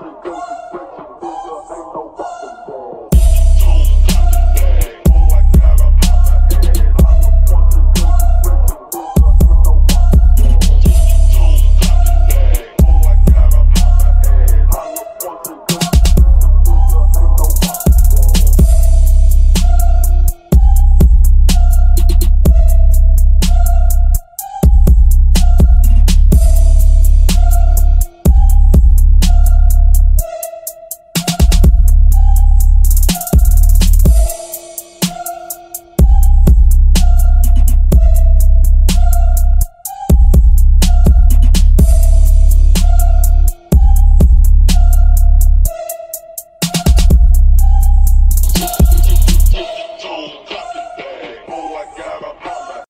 Africa.